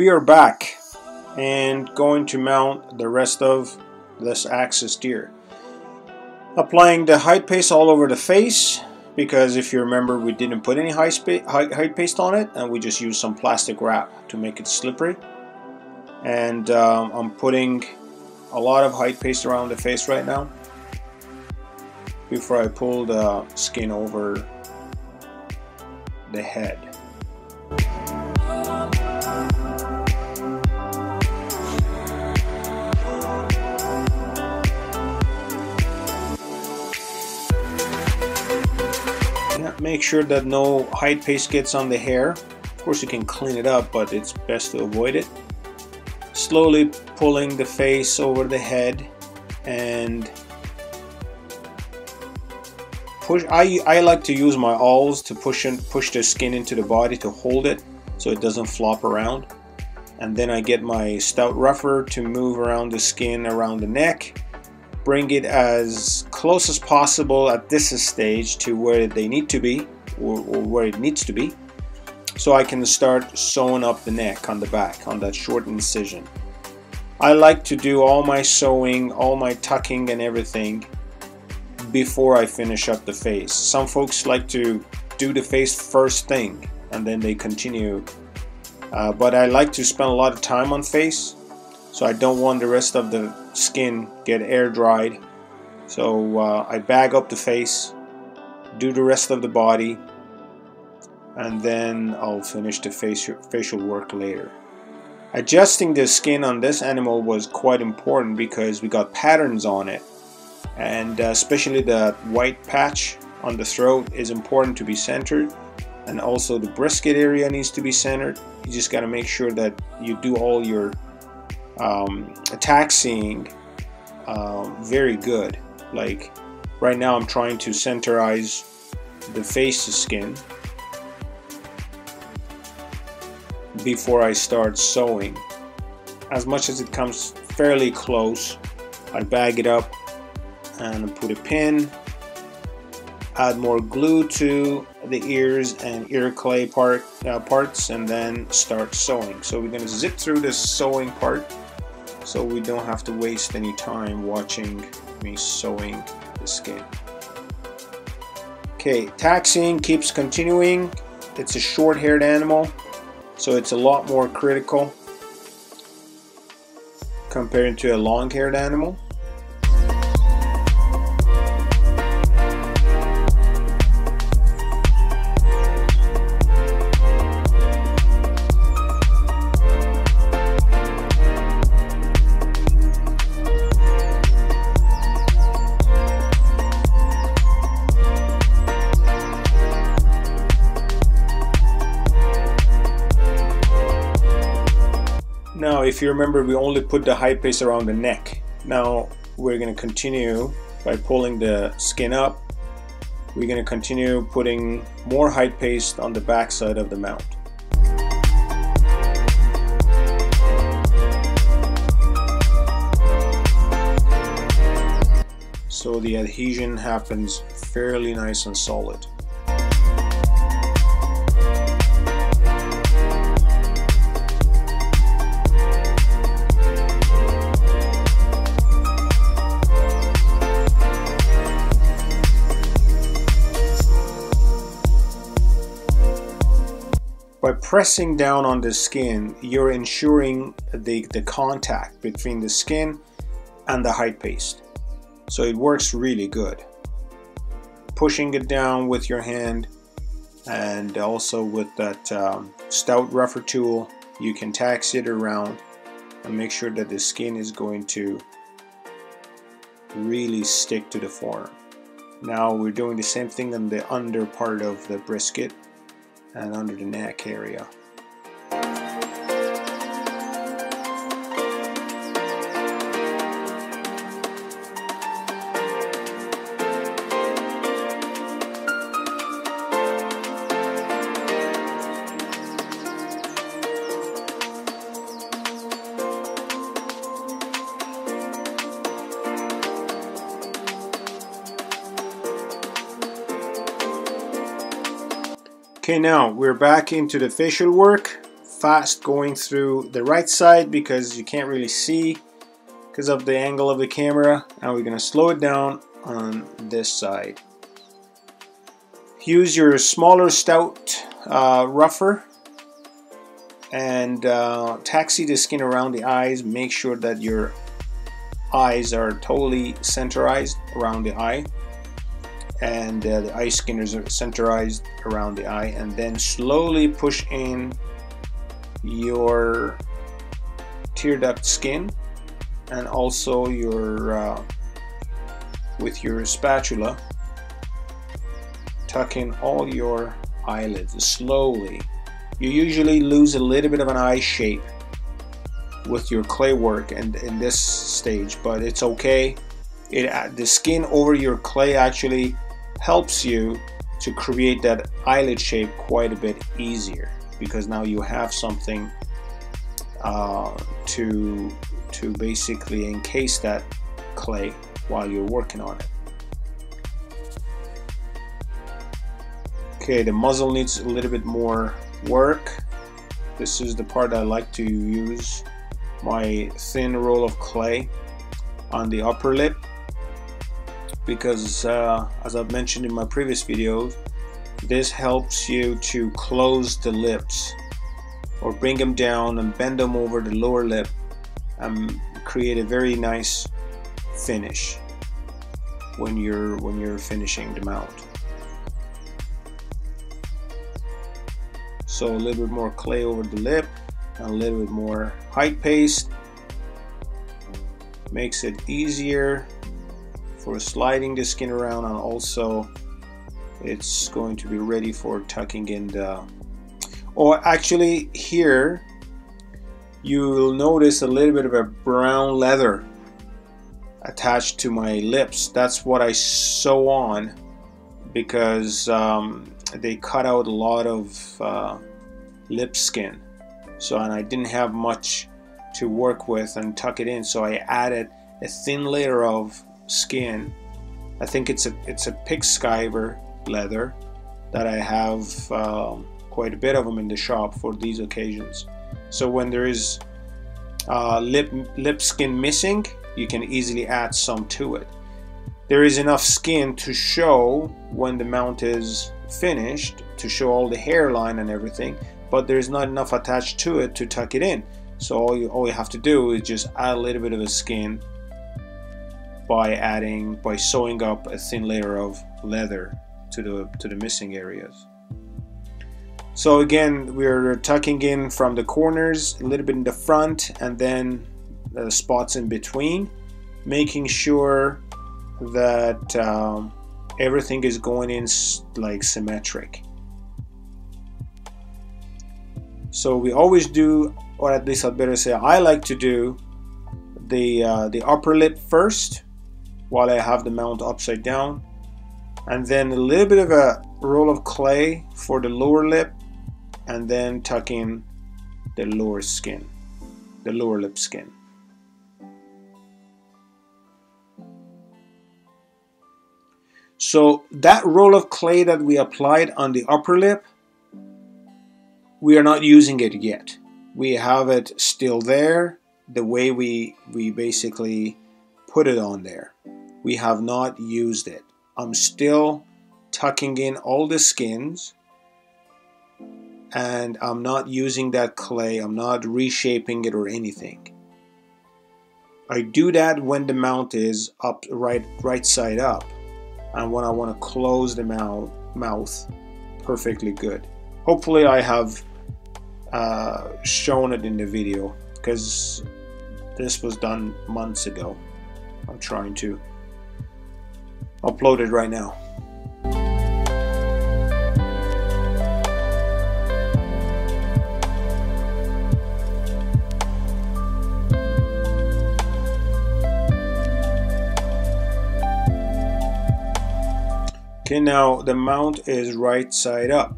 We are back and going to mount the rest of this axis deer. Applying the hide paste all over the face because if you remember we didn't put any hide, hide paste on it and we just used some plastic wrap to make it slippery. And um, I'm putting a lot of hide paste around the face right now before I pull the skin over the head. Make sure that no hide paste gets on the hair. Of course you can clean it up, but it's best to avoid it. Slowly pulling the face over the head and push I, I like to use my awls to push and push the skin into the body to hold it so it doesn't flop around and then I get my Stout Ruffer to move around the skin around the neck bring it as close as possible at this stage to where they need to be or, or, where it needs to be so I can start sewing up the neck on the back on that short incision. I like to do all my sewing, all my tucking and everything before I finish up the face. Some folks like to do the face first thing and then they continue uh, but I like to spend a lot of time on face so I don't want the rest of the skin get air dried. So uh, I bag up the face do the rest of the body and then I'll finish the facial, facial work later. Adjusting the skin on this animal was quite important because we got patterns on it. And uh, especially the white patch on the throat is important to be centered. And also the brisket area needs to be centered. You just got to make sure that you do all your um, taxiing uh, very good. Like right now, I'm trying to centerize the face skin before I start sewing. As much as it comes fairly close, I bag it up and put a pin, add more glue to the ears and ear clay part uh, parts, and then start sewing. So we're going to zip through this sewing part so we don't have to waste any time watching me sewing the skin. Okay, taxing keeps continuing. It's a short-haired animal, so it's a lot more critical compared to a long-haired animal. If you remember, we only put the hide paste around the neck. Now, we're going to continue by pulling the skin up. We're going to continue putting more hide paste on the back side of the mount. So the adhesion happens fairly nice and solid. By pressing down on the skin, you're ensuring the, the contact between the skin and the hide paste. So it works really good. Pushing it down with your hand and also with that um, Stout Ruffer tool, you can tax it around and make sure that the skin is going to really stick to the form. Now we're doing the same thing on the under part of the brisket and under the neck area. Okay, now we're back into the facial work. fast going through the right side because you can't really see because of the angle of the camera and we're going to slow it down on this side. Use your smaller stout uh, Ruffer and uh, taxi the skin around the eyes. Make sure that your eyes are totally centerized around the eye and uh, the eye skin is centerized around the eye and then slowly push in your tear duct skin and also your uh, with your spatula tuck in all your eyelids slowly. You usually lose a little bit of an eye shape with your clay work and in this stage but it's okay. It uh, the skin over your clay actually helps you to create that eyelid shape quite a bit easier because now you have something uh, to to basically encase that clay while you're working on it. Okay, the muzzle needs a little bit more work. This is the part I like to use my thin roll of clay on the upper lip because uh, as I've mentioned in my previous videos this helps you to close the lips or bring them down and bend them over the lower lip and create a very nice finish when you're when you're finishing the mount. So a little bit more clay over the lip and a little bit more hide paste makes it easier for sliding the skin around and also it's going to be ready for tucking in the or actually here you'll notice a little bit of a brown leather attached to my lips. That's what I sew on because um, they cut out a lot of uh, lip skin. So and I didn't have much to work with and tuck it in. So I added a thin layer of skin I think it's a it's a Pigskiver leather that I have um, quite a bit of them in the shop for these occasions. So when there is uh, lip, lip skin missing, you can easily add some to it. There is enough skin to show when the mount is finished, to show all the hairline and everything, but there's not enough attached to it to tuck it in. So all you, all you have to do is just add a little bit of a skin by adding, by sewing up a thin layer of leather to the, to the missing areas. So again, we're tucking in from the corners, a little bit in the front, and then the spots in between, making sure that um, everything is going in like symmetric. So we always do, or at least I'd better say, I like to do the uh, the upper lip first, while I have the mount upside down, and then a little bit of a roll of clay for the lower lip and then tuck in the lower skin the lower lip skin. So that roll of clay that we applied on the upper lip we are not using it yet. We have it still there the way we we basically put it on there we have not used it I'm still tucking in all the skins and I'm not using that clay, I'm not reshaping it or anything. I do that when the mount is up right right side up and when I want to close the mouth mouth perfectly good. Hopefully I have uh, shown it in the video because this was done months ago. I'm trying to upload it right now. Okay, now the mount is right side up.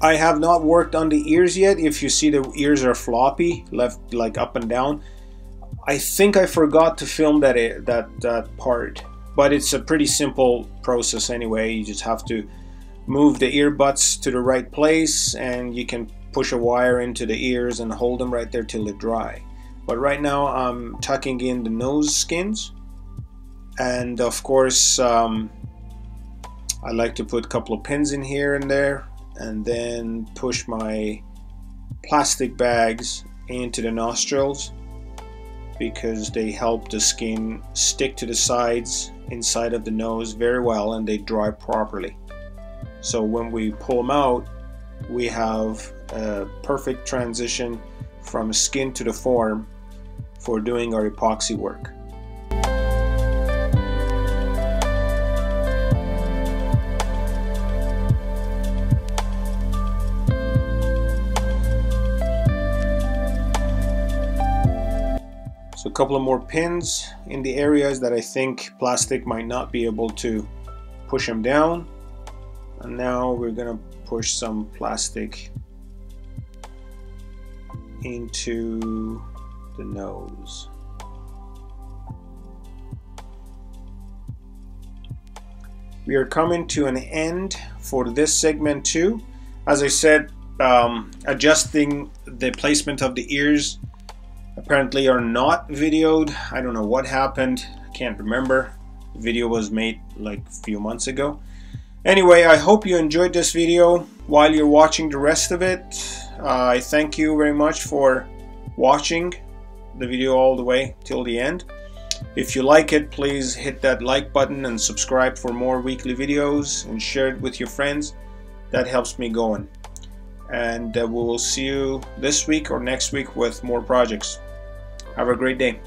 I have not worked on the ears yet. If you see the ears are floppy, left like up and down. I think I forgot to film that that that part, but it's a pretty simple process anyway. You just have to move the ear butts to the right place and you can push a wire into the ears and hold them right there till they dry. But right now I'm tucking in the nose skins and of course um, I like to put a couple of pins in here and there and then push my plastic bags into the nostrils because they help the skin stick to the sides inside of the nose very well and they dry properly. So when we pull them out, we have a perfect transition from skin to the form for doing our epoxy work. Couple of more pins in the areas that I think plastic might not be able to push them down. And now we're gonna push some plastic into the nose. We are coming to an end for this segment too. As I said, um, adjusting the placement of the ears apparently are not videoed. I don't know what happened. I can't remember. The video was made like a few months ago. Anyway, I hope you enjoyed this video. While you're watching the rest of it, uh, I thank you very much for watching the video all the way till the end. If you like it, please hit that like button and subscribe for more weekly videos and share it with your friends. That helps me going. And uh, we will see you this week or next week with more projects. Have a great day.